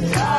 Yeah.